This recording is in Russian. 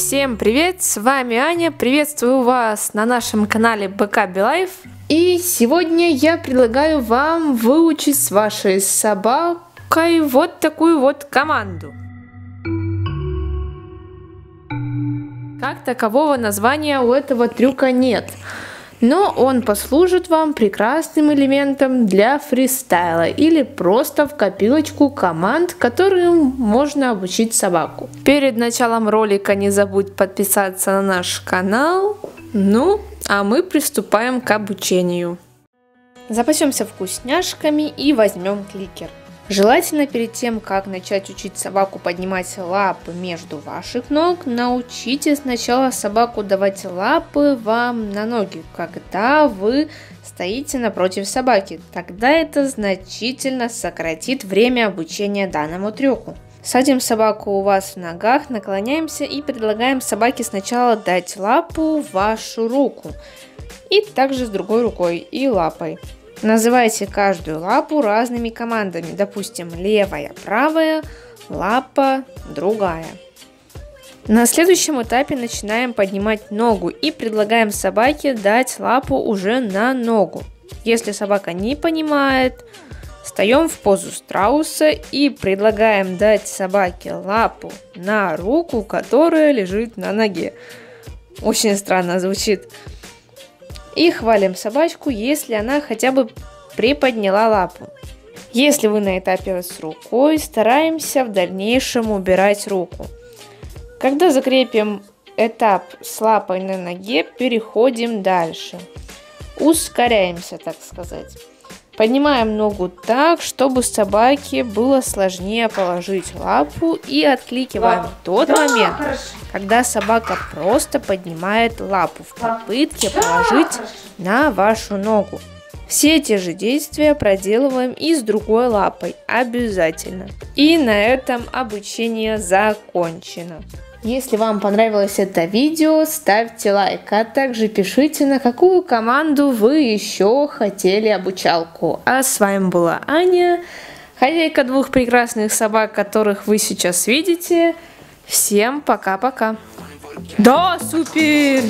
Всем привет, с вами Аня, приветствую вас на нашем канале БК Билайф. И сегодня я предлагаю вам выучить с вашей собакой вот такую вот команду. Как такового названия у этого трюка нет но он послужит вам прекрасным элементом для фристайла или просто в копилочку команд, которым можно обучить собаку. Перед началом ролика не забудь подписаться на наш канал. Ну, а мы приступаем к обучению. Запасемся вкусняшками и возьмем кликер. Желательно перед тем, как начать учить собаку поднимать лапы между ваших ног, научите сначала собаку давать лапы вам на ноги, когда вы стоите напротив собаки. Тогда это значительно сократит время обучения данному трюку. Садим собаку у вас в ногах, наклоняемся и предлагаем собаке сначала дать лапу в вашу руку. И также с другой рукой и лапой. Называйте каждую лапу разными командами. Допустим, левая, правая, лапа, другая. На следующем этапе начинаем поднимать ногу и предлагаем собаке дать лапу уже на ногу. Если собака не понимает, встаем в позу страуса и предлагаем дать собаке лапу на руку, которая лежит на ноге. Очень странно звучит. И хвалим собачку, если она хотя бы приподняла лапу. Если вы на этапе с рукой, стараемся в дальнейшем убирать руку. Когда закрепим этап с лапой на ноге, переходим дальше. Ускоряемся, так сказать. Поднимаем ногу так, чтобы собаке было сложнее положить лапу и откликиваем Лапа. тот да, момент, хорошо. когда собака просто поднимает лапу в попытке да, положить хорошо. на вашу ногу. Все те же действия проделываем и с другой лапой обязательно. И на этом обучение закончено. Если вам понравилось это видео, ставьте лайк, а также пишите, на какую команду вы еще хотели обучалку. А с вами была Аня, хозяйка двух прекрасных собак, которых вы сейчас видите. Всем пока-пока. Да, супер!